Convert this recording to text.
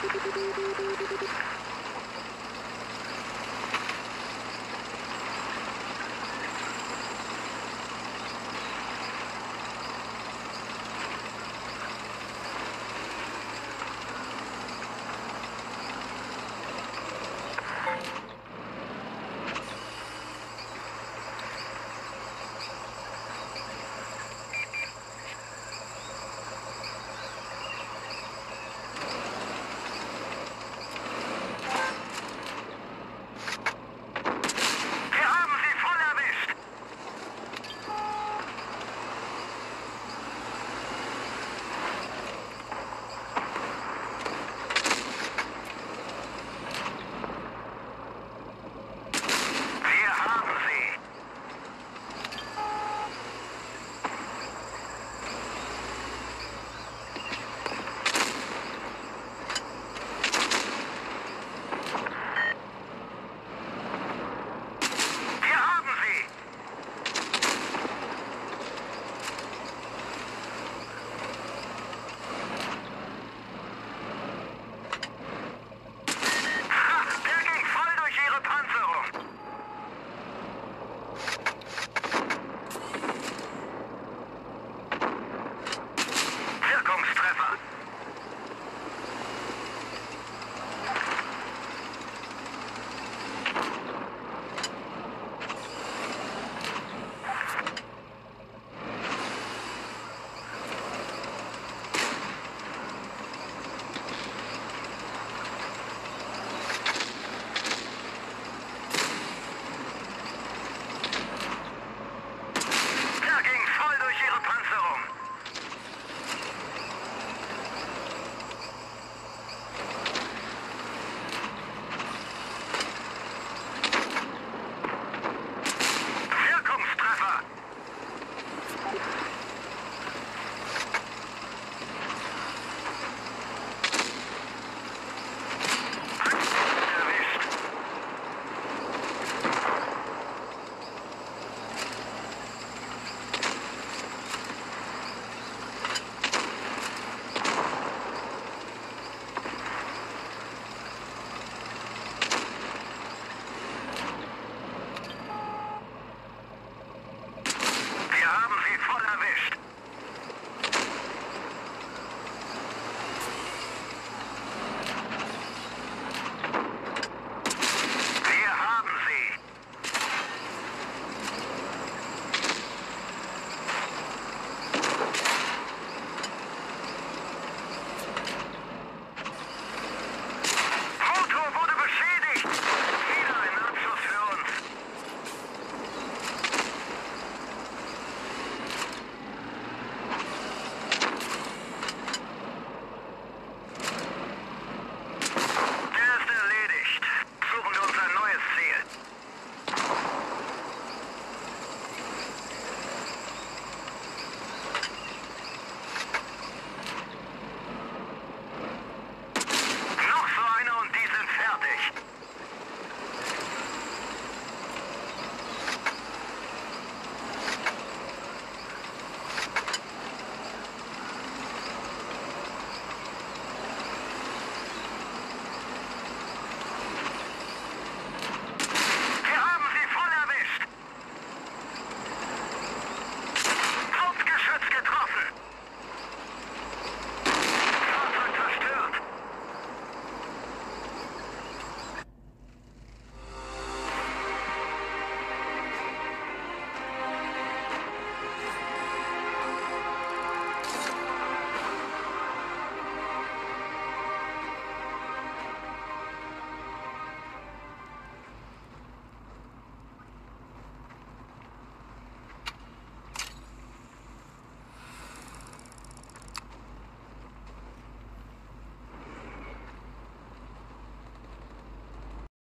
どどどどどどどど。